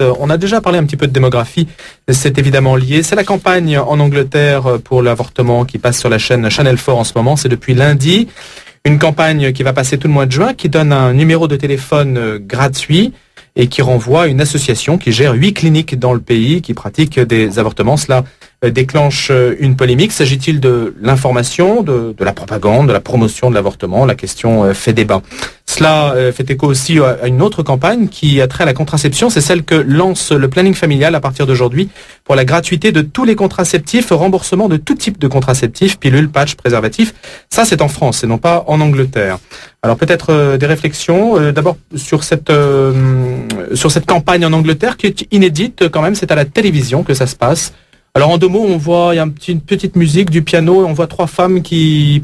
On a déjà parlé un petit peu de démographie, c'est évidemment lié. C'est la campagne en Angleterre pour l'avortement qui passe sur la chaîne Channel 4 en ce moment, c'est depuis lundi. Une campagne qui va passer tout le mois de juin, qui donne un numéro de téléphone gratuit et qui renvoie une association qui gère huit cliniques dans le pays qui pratiquent des avortements. Cela euh, déclenche euh, une polémique. S'agit-il de l'information, de, la propagande, de la promotion de l'avortement? La question euh, fait débat. Cela fait écho aussi à une autre campagne qui a trait à la contraception. C'est celle que lance le planning familial à partir d'aujourd'hui pour la gratuité de tous les contraceptifs, remboursement de tout type de contraceptifs, pilules, patchs, préservatifs. Ça, c'est en France et non pas en Angleterre. Alors peut-être des réflexions. D'abord sur cette sur cette campagne en Angleterre qui est inédite quand même. C'est à la télévision que ça se passe. Alors en deux mots, on voit il y a une petite musique, du piano, on voit trois femmes qui.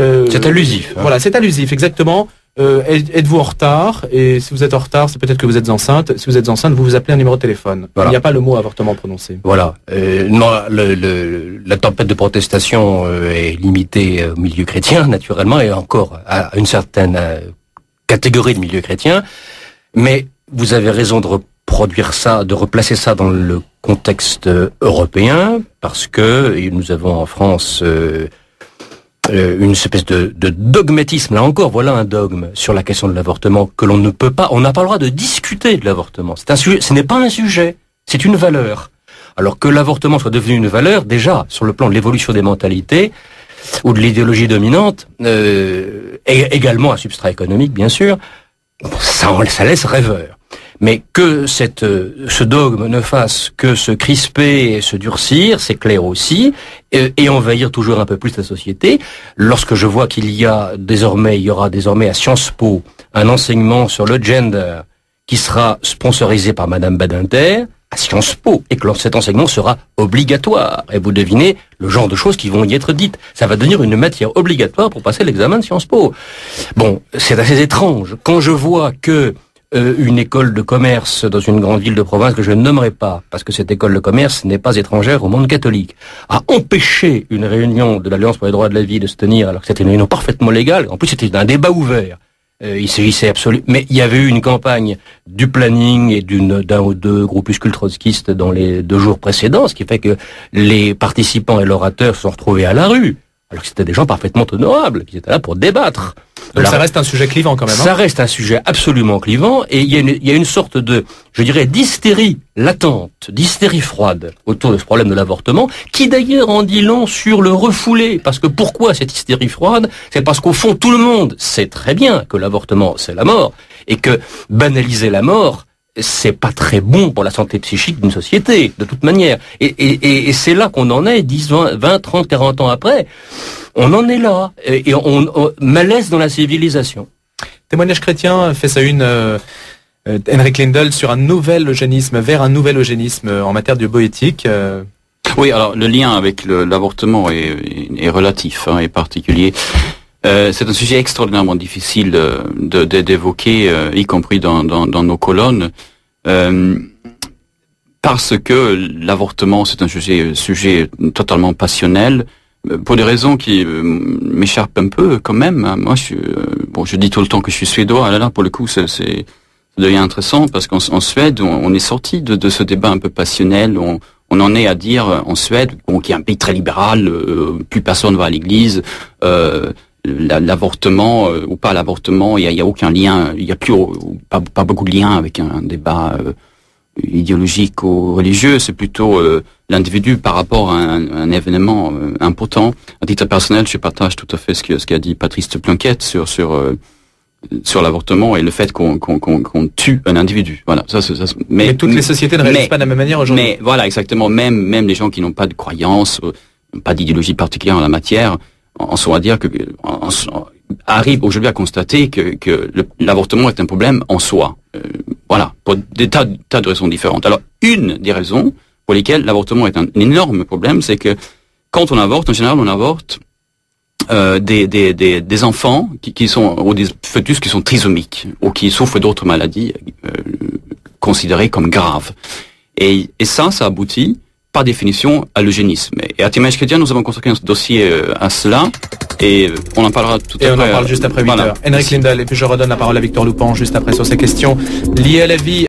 Euh, c'est allusif. Hein. Voilà, c'est allusif, exactement. Euh, êtes-vous en retard? Et si vous êtes en retard, c'est peut-être que vous êtes enceinte. Si vous êtes enceinte, vous vous appelez un numéro de téléphone. Il n'y a pas le mot avortement prononcé. Voilà. Euh, non, la tempête de protestation est limitée au milieu chrétien, naturellement, et encore à une certaine catégorie de milieu chrétien. Mais vous avez raison de reproduire ça, de replacer ça dans le contexte européen, parce que nous avons en France euh, euh, une espèce de, dogmatisme, là encore, voilà un dogme sur la question de l'avortement que l'on ne peut pas, on n'a pas le droit de discuter de l'avortement. C'est un sujet, ce n'est pas un sujet, c'est une valeur. Alors que l'avortement soit devenu une valeur, déjà, sur le plan de l'évolution des mentalités, ou de l'idéologie dominante, euh, et également un substrat économique, bien sûr, ça, ça laisse rêveur. Mais que euh, ce dogme ne fasse que se crisper et se durcir, c'est clair aussi, et, envahir toujours un peu plus la société. Lorsque je vois qu'il y a désormais, il y aura désormais à Sciences Po un enseignement sur le gender qui sera sponsorisé par Madame Badinter, à Sciences Po, et que cet enseignement sera obligatoire. Et vous devinez le genre de choses qui vont y être dites. Ça va devenir une matière obligatoire pour passer l'examen de Sciences Po. Bon, c'est assez étrange. Quand je vois que euh, une école de commerce dans une grande ville de province que je ne nommerai pas, parce que cette école de commerce n'est pas étrangère au monde catholique, a empêché une réunion de l'Alliance pour les droits de la vie de se tenir, alors que c'était une réunion parfaitement légale. En plus, c'était un débat ouvert. Euh, il s'agissait absolument, mais il y avait eu une campagne du planning et d'un ou deux groupuscules trotskistes dans les deux jours précédents, ce qui fait que les participants et l'orateur se sont retrouvés à la rue alors que c'était des gens parfaitement honorables, qui étaient là pour débattre. Donc ça reste un sujet clivant quand même. Hein ça reste un sujet absolument clivant, et il y, a une, il y a une sorte de, je dirais, d'hystérie latente, d'hystérie froide autour de ce problème de l'avortement, qui d'ailleurs en dit long sur le refoulé. Parce que pourquoi cette hystérie froide? C'est parce qu'au fond, tout le monde sait très bien que l'avortement, c'est la mort, et que banaliser la mort, c'est pas très bon pour la santé psychique d'une société, de toute manière. Et, c'est là qu'on en est, 10, 20, 30, 40 ans après. On en est là. Et, on, malaise dans la civilisation. Témoignage chrétien fait ça une... Euh, euh, Henrik Lindell sur un nouvel eugénisme, vers un nouvel eugénisme en matière de bioéthique. Euh. Oui, alors le lien avec l'avortement est, est, relatif hein, et particulier. Euh, c'est un sujet extraordinairement difficile d'évoquer, de, y compris dans, dans, dans nos colonnes, euh, parce que l'avortement, c'est un sujet, sujet totalement passionnel, euh, pour des raisons qui m'échappent un peu quand même. Hein. Moi, je, bon, je dis tout le temps que je suis suédois. Là, là, pour le coup, c'est ça devient intéressant parce qu'en Suède, on, est sorti de, de, ce débat un peu passionnel. On, on en est à dire en Suède, bon, qui est un pays très libéral, plus personne va à l'église. Euh, l'avortement euh, ou pas l'avortement, il n'y a, y a, aucun lien, il n'y a plus pas, pas, beaucoup de lien avec un, débat euh, idéologique ou religieux, c'est plutôt euh, l'individu par rapport à un, événement important. À titre personnel, je partage tout à fait ce qu'a ce dit Patrice Planquette sur sur sur l'avortement et le fait qu'on qu'on tue un individu. Voilà, ça, ça, mais, mais, toutes les sociétés ne réagissent pas de la même manière aujourd'hui. Mais voilà, exactement. Même même les gens qui n'ont pas de croyance, pas d'idéologie particulière en la matière, en soi dire que arrive aujourd'hui à constater que, l'avortement est un problème en soi. Euh, voilà, pour des tas, de raisons différentes. Alors, une des raisons pour lesquelles l'avortement est un, énorme problème, c'est que quand on avorte, en général, on avorte euh, des, enfants qui, sont ou des fœtus qui sont trisomiques ou qui souffrent d'autres maladies euh, considérées comme graves. Et, ça, ça aboutit par définition à l'eugénisme. Et à Témoignage chrétien, nous avons consacré un dossier à cela. Et euh, on en parlera tout à l'heure. Et on en parle juste après 8 heures. Henrik Lindell, et puis je redonne la parole à Victor Loupan juste après sur ces questions liées à la vie.